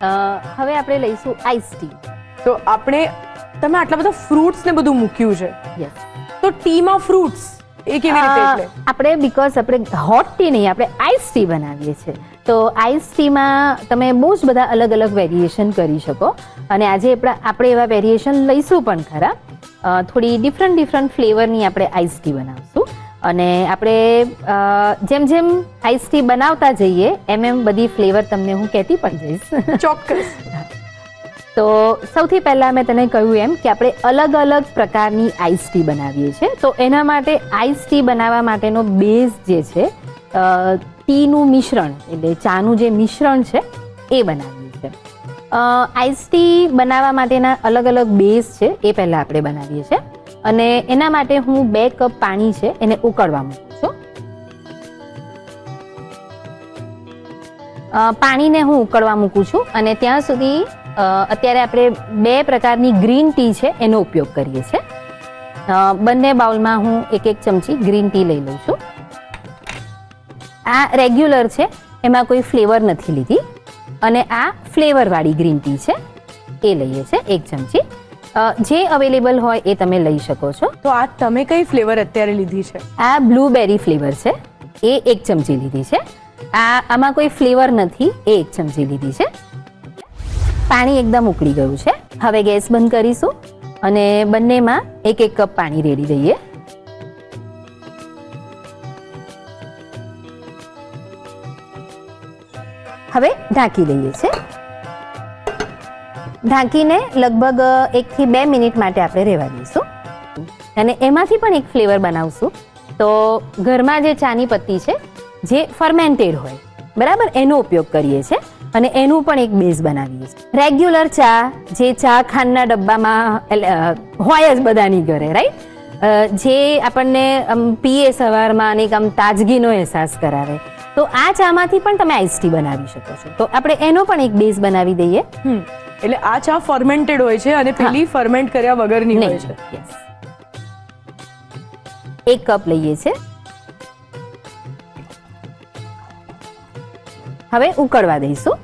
હવે આપણે લઈશું આઈસ ટી તો આપણે તમે આટલા બધા ફ્રૂટ્સ ને બધું મૂક્યું છે. યસ તો ટીમાં ફ્રૂટ્સ એ કેવી રીતે એટલે? આપણે બીકોઝ આપણે હોટ ટી નહીં આપણે આઈસ ટી બનાવીએ છીએ. તો આઈસ ટીમાં તમે બહુ જ બધા અલગ અલગ વેરિએશન કરી શકો. અને આજે આપણે આપણે એવા વેરિએશન લઈશું પણ ખરા. થોડી ડિફરન્ટ ડિફરન્ટ ફ્લેવરની આપણે આઈસ ટી બનાવશું. અને આપણે જેમ જેમ આઈસ ટી બનાવતા જઈએ એમ એમ બધી ફ્લેવર તમને હું કહેતી પણ જઈશ. ચોક્કસ. તો સૌથી પહેલાં મેં તને કહ્યું એમ કે આપણે અલગ અલગ પ્રકારની આઈસ ટી બનાવીએ છીએ. તો એના માટે આઈસ ટી બનાવવા માટેનો બેઝ જે છે ટીનું મિશ્રણ એટલે ચાનું જે મિશ્રણ છે એ બનાવીએ છીએ. આઈસ ટી બનાવવા માટેના અલગ અલગ બેઝ છે એ પહેલાં આપણે બનાવીએ છીએ. અને એના માટે હું બે કપ પાણી છે એને ઉકળવા મૂકું છું. પાણીને હું ઉકળવા મૂકું છું અને ત્યાં સુધી અત્યારે આપણે બે પ્રકારની ગ્રીન ટી છે એનો ઉપયોગ કરીએ છીએ. બંને બાઉલમાં હું એક એક ચમચી ગ્રીન ટી લઈ લઉં છું. આ રેગ્યુલર છે, એમાં કોઈ ફ્લેવર નથી લીધી. અને આ ફ્લેવરવાળી ગ્રીન ટી છે, એ લઈએ છીએ એક ચમચી. જે અવેલેબલ હોય એ તમે લઈ શકો છો. તો આ તમે કઈ ફ્લેવર અત્યારે લીધી છે? આ બ્લુબેરી ફ્લેવર છે. એ એક ચમચી લીધી છે. આ આમાં કોઈ ફ્લેવર નથી. એ એક ચમચી લીધી છે. પાણી એકદમ ઉકળી ગયું છે. હવે ગેસ બંધ કરીશું અને બંનેમાં એક એક કપ પાણી રેડી દઈએ. હવે ઢાંકી દઈએ છે. ઢાંકીને લગભગ એકથી બે મિનિટ માટે આપણે રહેવા દઈશું. અને એમાંથી પણ એક ફ્લેવર બનાવશું. તો ઘરમાં જે ચાની પત્તી છે, જે ફર્મેન્ટેડ હોય, બરાબર? એનો ઉપયોગ કરીએ છીએ અને એનું પણ એક બેઝ બનાવીએ છીએ રેગ્યુલર ચા, જે ચા ખાંડના ડબ્બામાં હોય જ બધાની ઘરે રાઈટ જે આપણને પીએ સવારમાં અને એક આમ તાજગીનો અહેસાસ કરાવે. તો આ ચામાંથી પણ તમે આઈસ ટી બનાવી શકો છો. તો આપણે એનો પણ એક બેઝ બનાવી દઈએ. એટલે આ ચા ફર્મેન્ટેડ હોય છે અને પેલી ફર્મેન્ટ કર્યા વગરની હોય છે. એક કપ લઈએ છે. હવે ઉકળવા દઈશું.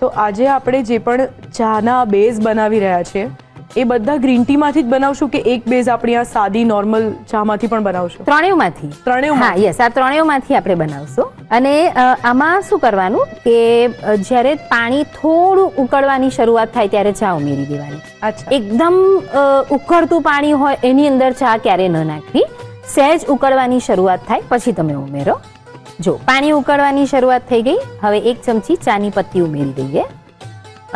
તો આજે આપણે જે પણ ચાના બેઝ બનાવી રહ્યા છીએ એ બધા ગ્રીન ટી માંથી જ બનાવશું કે એક બેઝ આપણી આ સાદી નોર્મલ ચામાંથી પણ બનાવશું? ત્રણેયમાંથી. ત્રણેયમાંથી? હા યસ આ ત્રણેયમાંથી આપણે બનાવશું. અને આમાં શું કરવાનું કે જ્યારે પાણી થોડું ઉકળવાની શરૂઆત થાય ત્યારે ચા ઉમેરી દેવાની. એકદમ ઉકળતું પાણી હોય એની અંદર ચા ક્યારે ન નાખવી. સહેજ ઉકળવાની શરૂઆત થાય પછી તમે ઉમેરો. જો પાણી ઉકળવાની શરૂઆત થઈ ગઈ હવે એક ચમચી ચાની પત્તી ઉમેરી દઈએ.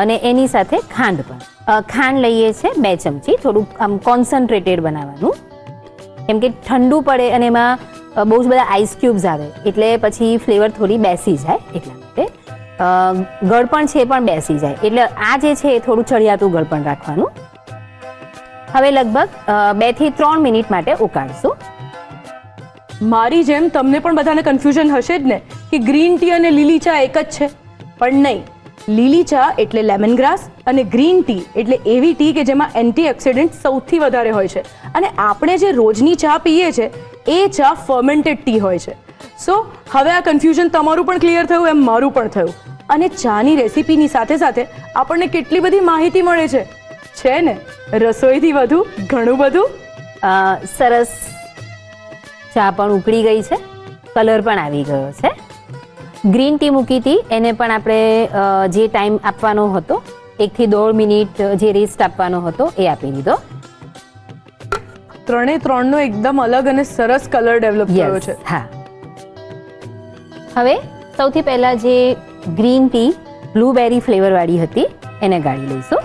અને એની સાથે ખાંડ પણ. ખાંડ લઈએ છે, બે ચમચી. થોડુંક આમ કોન્સન્ટ્રેટેડ બનાવવાનું. કેમ કે ઠંડુ પડે અને એમાં બહુ જ બધા આઈસ ક્યુબ્સ આવે. એટલે પછી ફ્લેવર થોડી બેસી જાય એટલા માટે. ગળપણ છે, પણ બેસી જાય. એટલે આ જે છે, એ થોડું ચડિયાતું ગળપણ રાખવાનું. હવે લગભગ બેથી ત્રણ મિનિટ માટે ઉકાળશું. મારી જેમ તમને પણ બધાને કન્ફ્યુઝન હશે જ ને, કે ગ્રીન ટી અને લીલી ચા એક જ છે. પણ નહીં. લીલી ચા એટલે લેમન ગ્રાસ અને ગ્રીન ટી એટલે એવી ટી કે જેમાં એન્ટીઓક્સિડન્ટ સૌથી વધારે હોય છે. અને આપણે જે રોજની ચા પીએ છે, એ ચા ફર્મેન્ટેડ ટી હોય છે. સો હવે આ કન્ફ્યુઝન તમારું પણ ક્લિયર થયું, એમ મારું પણ થયું. અને ચાની રેસીપીની સાથે સાથે આપણને કેટલી બધી માહિતી મળે છે? છે ને? રસોઈથી વધુ, ઘણું બધું? સરસ. ચા પણ ઉકળી ગઈ છે. કલર પણ આવી ગયો છે. ગ્રીન ટી મૂકી હતી. એને પણ આપણે જે ટાઈમ આપવાનો હતો એકથી દોઢ મિનિટ જે રેસ્ટ આપવાનો હતો એ આપી દીધો. ત્રણે ત્રણનો એકદમ અલગ અને સરસ કલર ડેવલપ થયો છે. હા. હવે સૌથી પહેલા જે ગ્રીન ટી બ્લુબેરી ફ્લેવર વાળી હતી એને ગાળી લઈશું.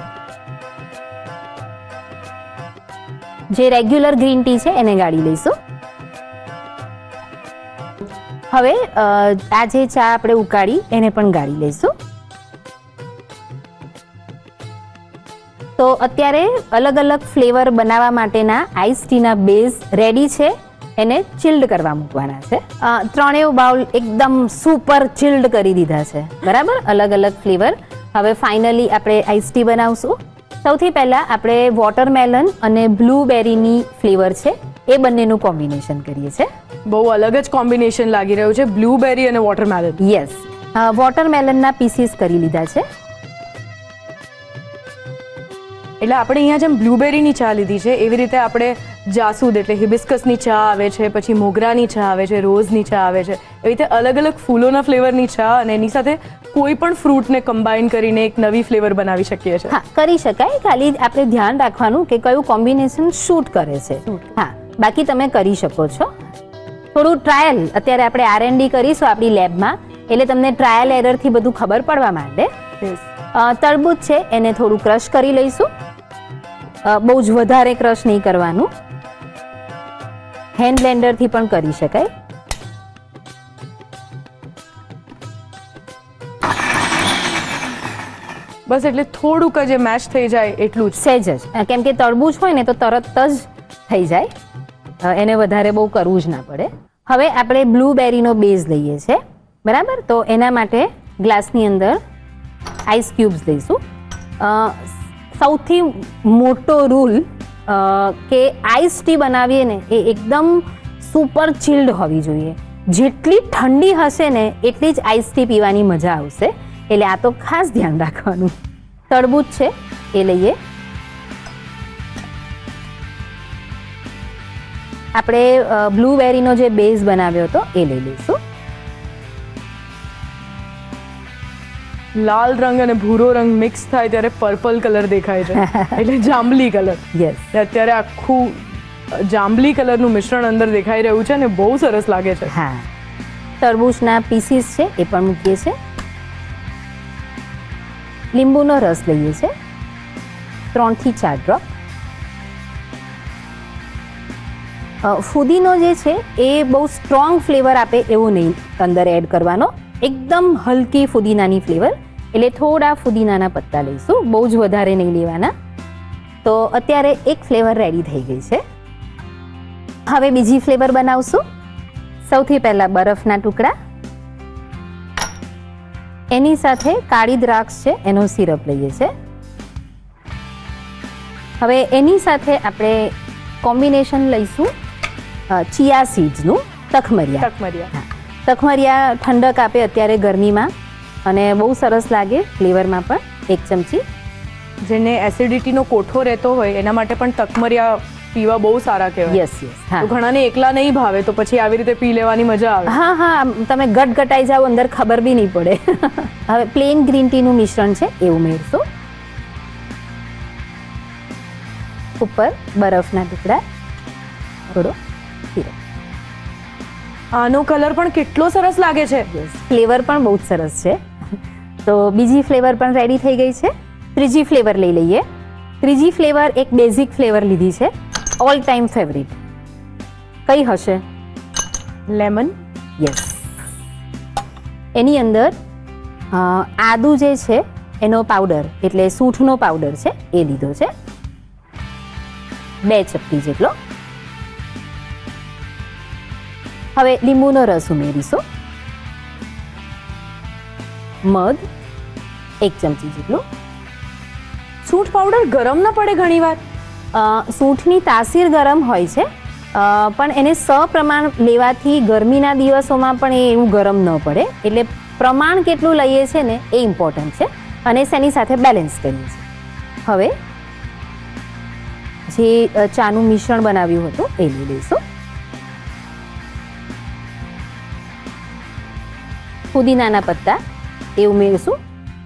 જે રેગ્યુલર ગ્રીન ટી છે એને ગાળી લઈશું. હવે આ જે ચા આપણે ઉકાળી, એને પણ ગાળી લઈશું. તો અત્યારે અલગ અલગ ફ્લેવર બનાવવા માટેના આઈસ ટીના બેઝ રેડી છે. એને ચિલ્ડ કરવા મૂકવાના છે. ત્રણેય બાઉલ એકદમ સુપર ચિલ્ડ કરી દીધા છે. બરાબર? અલગ અલગ ફ્લેવર. હવે ફાઇનલી આપણે આઈસ ટી બનાવશું. સૌથી પહેલા આપણે વોટરમેલન અને બ્લુબેરીની ફ્લેવર છે. એ બંનેનું કોમ્બિનેશન કરીએ છીએ. બહુ અલગ જ કોમ્બિનેશન લાગી રહ્યું છે. બ્લુબેરી અને વોટરમેલન યસ વોટરમેલનના પીસીસ કરી લીધા છે. એટલે આપણે અહીંયા જેમ બ્લુબેરીની ચા લીધી છે એવી રીતે આપણે જાસૂદ એટલે હિબિસ્કસની ચા આવે છે પછી મોગરાની ચા આવે છે રોઝની ચા આવે છે એવી રીતે અલગ અલગ ફૂલોના ફ્લેવરની ચા અને એની સાથે કોઈ પણ ફ્રૂટને કમ્બાઈન કરીને એક નવી ફ્લેવર બનાવી શકીએ છીએ. હા કરી શકાય. ખાલી આપણે ધ્યાન રાખવાનું કે કયું કોમ્બિનેશન શૂટ કરે છે. હા બાકી તમે કરી શકો છો. થોડું ટ્રાયલ અત્યારે આપણે આર ડી કરીશું આપણી લેબમાં એટલે તમને ટ્રાયલ એરરથી બધું ખબર પડવા માંડે. તરબૂચ છે એને થોડું ક્રશ કરી લઈશું. બહુ જ વધારે ક્રશ નહીં કરવાનું. હેન્ડ બ્લેન્ડરથી પણ કરી શકાય. બસ એટલે થોડુંક જ મેચ થઈ જાય એટલું જ. સહેજ જ. કેમ કે તરબૂચ હોય ને તો તરત જ થઈ જાય. એને વધારે બહુ કરવું જ ના પડે. હવે આપણે બ્લુબેરીનો બેઝ લઈએ છે. બરાબર? તો એના માટે ગ્લાસની અંદર આઈસ ક્યુબ્સ લઈશું. સૌથી મોટો રૂલ કે આઈસ ટી બનાવીએ ને, એ એકદમ સુપર ચિલ્ડ હોવી જોઈએ. જેટલી ઠંડી હશે ને, એટલી જ આઈસ ટી પીવાની મજા આવશે. એટલે આ તો ખાસ ધ્યાન રાખવાનું. તરબૂચ છે, એ લઈએ. આપણે બ્લુબેરીનો જે બેઝ બનાવ્યો હતો એ લઈ લઈશું. લાલ રંગ અને ભૂરો રંગ મિક્સ થાય ત્યારે પર્પલ કલર દેખાય છે. એટલે જાંબલી કલર યસ અત્યારે આખું જાંબલી કલરનું મિશ્રણ અંદર દેખાઈ રહ્યું છે અને બહુ સરસ લાગે છે. હા. તરબૂચના પીસીસ છે એ પણ મૂકીએ છે. લીંબુનો રસ લઈએ છે. ત્રણથી ચાર ડ્રોપ ફુદીનો જે છે, એ બહુ સ્ટ્રોંગ ફ્લેવર આપે એવું નહીં. અંદર એડ કરવાનો. એકદમ હલકી ફુદીનાની ફ્લેવર એટલે થોડા ફુદીનાના પત્તા લઈશું. બહુ જ વધારે નહીં લેવાના. તો અત્યારે એક ફ્લેવર રેડી થઈ ગઈ છે. હવે બીજી ફ્લેવર બનાવશું. સૌથી પહેલાં બરફના ટુકડા. એની સાથે કાળી દ્રાક્ષ છે, એનો સિરપ લઈએ છે. હવે એની સાથે આપણે કોમ્બિનેશન લઈશું. ચિયા સીડ્સનું તખમરિયા. તખમરિયા. હા. તખમરિયા ઠંડક આપે અત્યારે ગરમીમાં અને બહુ સરસ લાગે ફ્લેવરમાં પણ એક ચમચી. જેને એસિડિટીનો કોઠો રહેતો હોય એના માટે પણ તકમરિયા પીવા બહુ સારા કહેવાય. યસ યસ હા. ઘણાને એકલા નહીં ભાવે તો પછી આવી રીતે પી લેવાની મજા આવે. હા હા તમે તમે ગટગટાઈ જાઓ અંદર ખબર બી નહીં પડે. હવે પ્લેન ગ્રીન ટીનું મિશ્રણ છે એ ઉમેરશું. ઉપર બરફના ટુકડા. થોડો સિરપ આનો કલર પણ કેટલો સરસ લાગે છે? ફ્લેવર પણ બહુ જ સરસ છે. તો બીજી ફ્લેવર પણ રેડી થઈ ગઈ છે. ત્રીજી ફ્લેવર લઈ લઈએ. ત્રીજી ફ્લેવર એક બેઝિક ફ્લેવર લીધી છે. ઓલ ટાઈમ ફેવરિટ કઈ હશે? લેમન યસ એની અંદર આદુ જે છે એનો પાવડર એટલે સૂંઠનો પાવડર છે એ લીધો છે. બે ચપટી જેટલો. હવે લીંબુનો રસ ઉમેરીશું. મધ, એક ચમચી જેટલું. સૂંઠ પાવડર ગરમ ન પડે ઘણીવાર. સૂંઠની તાસીર ગરમ હોય છે. પણ એને સપ્રમાણ લેવાથી ગરમીના દિવસોમાં પણ એ એવું ગરમ ન પડે. એટલે પ્રમાણ કેટલું લઈએ છે ને, એ ઇમ્પોર્ટન્ટ છે. અને શેની સાથે બેલેન્સ કરીએ છીએ. હવે જે ચાનું મિશ્રણ બનાવ્યું હતું, એ લઈ લઈશું. પુદીનાના પત્તા એ ઉમેરીશું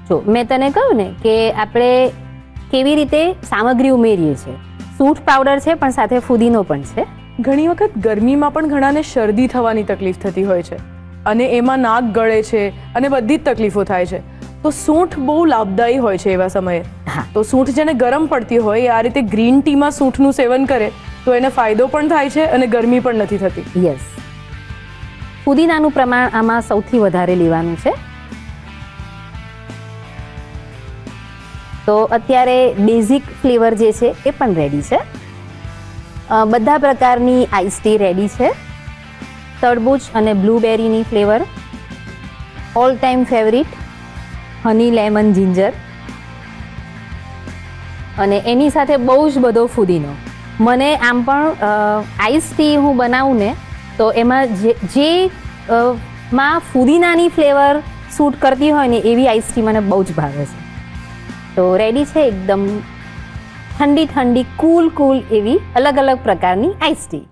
જો મેં તને કહ્યું ને કે આપણે કેવી રીતે સામગ્રી ઉમેરીએ છીએ. સૂંઠ પાવડર છે પણ સાથે ફુદીનો પણ છે. ઘણી વખત ગરમીમાં પણ ઘણાને શરદી થવાની તકલીફ થતી હોય છે અને એમાં નાક ગળે છે અને બધી જ તકલીફો થાય છે. તો સૂંઠ બહુ લાભદાયી હોય છે એવા સમયે. તો સૂંઠ જેને ગરમ પડતી હોય આ રીતે ગ્રીન ટીમાં સૂંઠનું સેવન કરે તો એને ફાયદો પણ થાય છે અને ગરમી પણ નથી થતી. યસ. પુદીનાનું પ્રમાણ આમાં સૌથી વધારે લેવાનું છે. તો અત્યારે બેઝિક ફ્લેવર જે છે એ પણ રેડી છે. બધા પ્રકારની આઈસ ટી રેડી છે. તરબૂચ અને બ્લુબેરીની flavour. All time favourite honey lemon ginger. અને એની સાથે બહુ જ બધો ફુદીનો. મને આમ પણ આઈસ ટી હું બનાવું ને તો એમાં જે માં ફુદીનાની ફ્લેવર સૂટ કરતી હોય ને એવી આઈસ ટી મને બહુ જ ભાવે છે. તો રેડી છે એકદમ ઠંડી ઠંડી કુલ કુલ એવી અલગ અલગ પ્રકારની આઈસ ટી